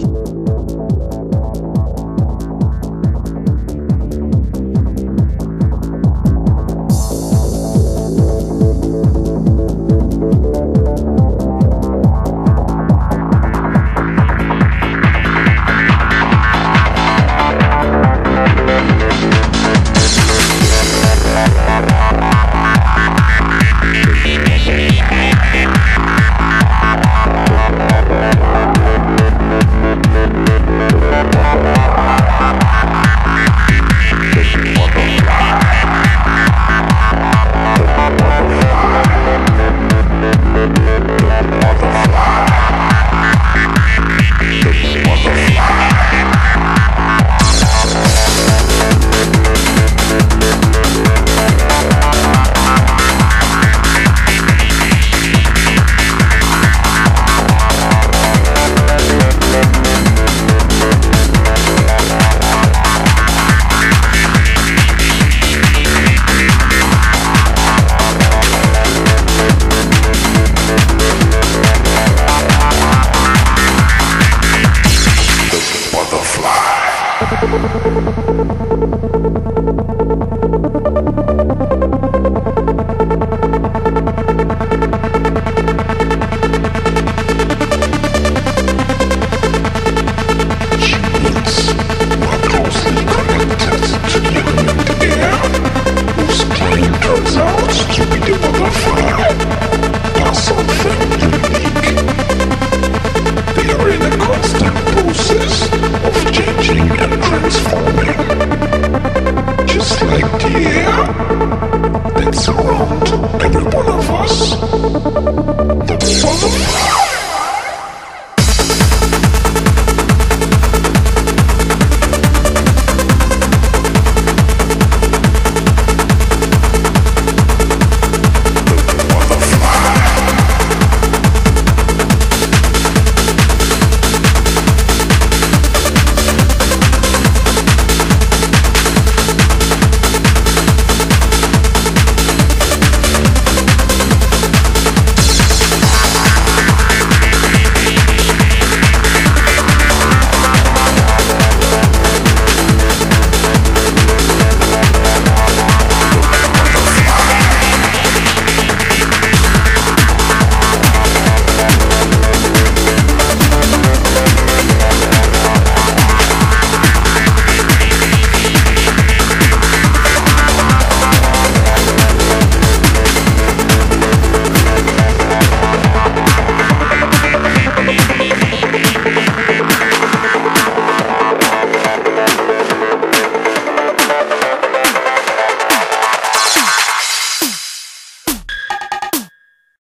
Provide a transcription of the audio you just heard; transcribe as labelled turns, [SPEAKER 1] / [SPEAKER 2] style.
[SPEAKER 1] Bye. Thank you. every one of us.